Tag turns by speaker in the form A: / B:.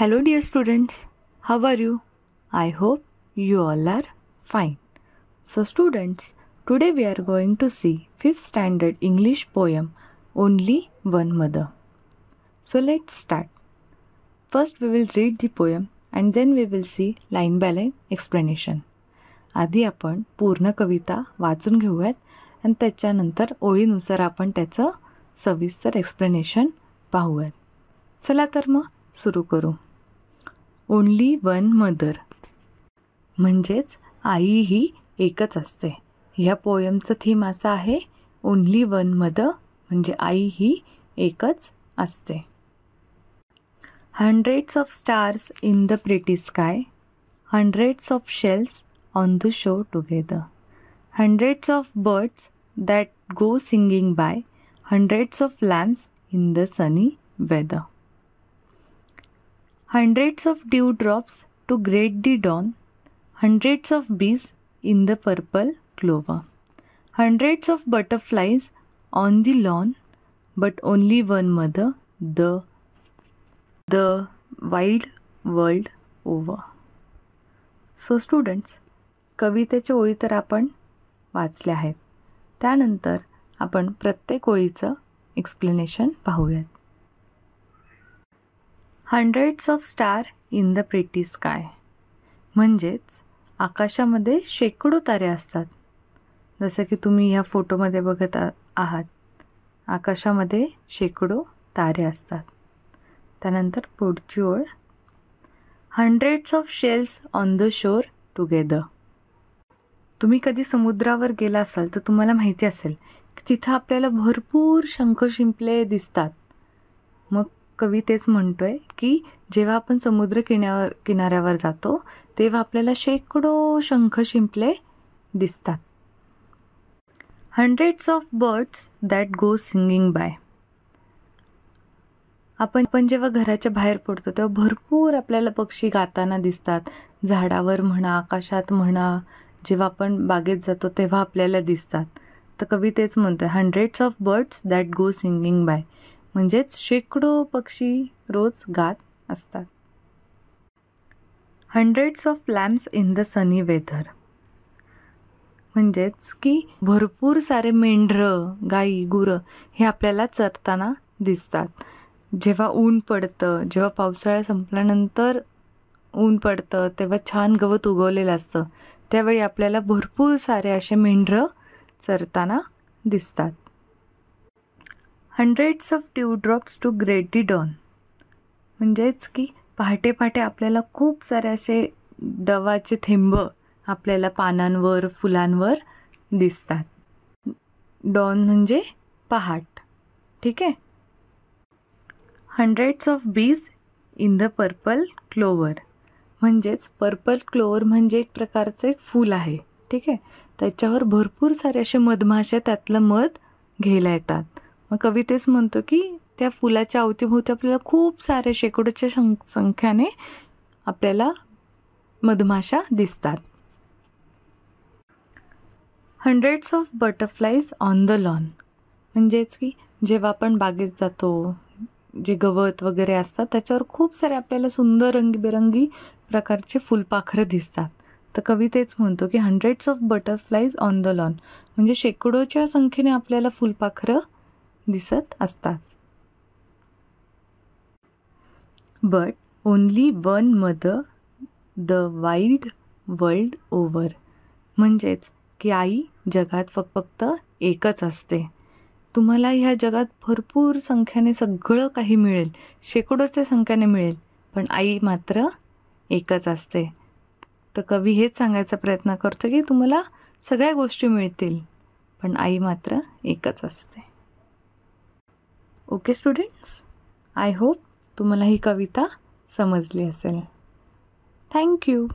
A: Hello dear students how are you I hope you all are fine so students today we are going to see fifth standard English poem only one mother so let start first we will read the poem and then we will see line by line explanation आधी आपण पूर्ण कविता वाचून घेऊयात आणि त्याच्यानंतर ओळीनुसार आपण त्याचं सविस्तर एक्सप्लेनेशन पाहूयात. चला तर मग सुरू करू. ओनली वन मदर म्हणजेच आई ही एकच असते. ह्या पोयमचं थीम असं आहे ओनली वन मदर म्हणजे आई ही एकच असते. Hundreds of stars in the pretty sky hundreds of shells on the shore together hundreds of birds that go singing by hundreds of lamps in the sunny weather hundreds of dewdrops to greet the dawn, hundreds of bees in the purple clover, hundreds of butterflies on the lawn, but only one mother, the the wide world over. So students कवितेच्या ओळी तर आपण वाचल्या आहेत त्यानंतर आपण प्रत्येक ओळीचं एक्सप्लेनेशन पाहूयात hundreds of star in the pretty sky म्हणजेच आकाशामध्ये शेकडो तारे असतात. जसं की तुम्ही ह्या फोटोमध्ये बघत आहात. आकाशामध्ये शेकडो तारे असतात. त्यानंतर पुढची ओळ. Hundreds of shells on the shore together तुम्ही कधी समुद्रावर गेला असाल तर तुम्हाला माहिती असेल की तिथं आपल्याला भरपूर शंख शिंपले दिसतात. मग कवी तेच म्हणतो आहे की जेव्हा आपण समुद्र किन्यावर किनाऱ्यावर जातो तेव्हा आपल्याला शेकडो शंख शिंपले दिसतात. Hundreds of birds that go singing by आपण पण जेव्हा घराच्या बाहेर पडतो तेव्हा भरपूर आपल्याला पक्षी गाताना दिसतात. झाडावर म्हणा आकाशात म्हणा जेव्हा आपण बागेत जातो तेव्हा आपल्याला दिसतात. तर कवी तेच म्हणतो hundreds of birds that go singing by म्हणजेच शेकडो पक्षी रोज गात असतात. Hundreds of lamps in the sunny weather म्हणजेच की भरपूर सारे मेंढरं गाई गुरं हे आपल्याला चरताना दिसतात. जेव्हा ऊन पडतं जेव्हा पावसाळा संपल्यानंतर ऊन पडतं तेव्हा छान गवत उगवलेलं असतं. त्यावेळी आपल्याला भरपूर सारे असे मेंढरं चरताना दिसतात. Hundreds of dewdrops to greet the dawn म्हणजेच की पहाटे पहाटे आपल्याला खूप सारे असे दवाचे थेंब आपल्याला पानांवर फुलांवर दिसतात. डॉन म्हणजे पहाट. ठीक आहे? Hundreds of bees in the purple clover म्हणजेच पर्पल क्लोवर म्हणजे एक प्रकारचं एक फूल आहे. ठीक आहे? त्याच्यावर भरपूर सारे असे मधमाशा त्यातलं मध घ्यायला येतात. मग कवी तेच म्हणतो की त्या फुलाच्या अवतीभोवती आपल्याला खूप साऱ्या शेकडोच्या सं संख्याने आपल्याला मधमाशा दिसतात. Hundreds of butterflies on the lawn म्हणजेच की जेव्हा आपण बागेत जातो जे गवत वगैरे असतात त्याच्यावर खूप सारे आपल्याला सुंदर रंगीबेरंगी प्रकारचे फुलपाखरं दिसतात. तर कवी तेच म्हणतो की hundreds of butterflies on the lawn म्हणजे शेकडोच्या संख्येने आपल्याला फुलपाखरं दिसत असतात. But only one mother the wide world over म्हणजेच की आई जगात फक्त फक्त एकच असते. तुम्हाला ह्या जगात भरपूर संख्याने सगळं काही मिळेल. शेकडोच्या संख्याने मिळेल. पण आई मात्र एकच असते. तर कवी हेच सांगायचा प्रयत्न करतो की तुम्हाला सगळ्या गोष्टी मिळतील. पण आई मात्र एकच असते. ओके स्टुडंट्स आय होप तुम्हाला ही कविता समजली असेल. थँक्यू